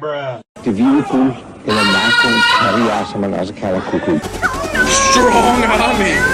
the vehicle in een nakomst Maria som man. Strong army.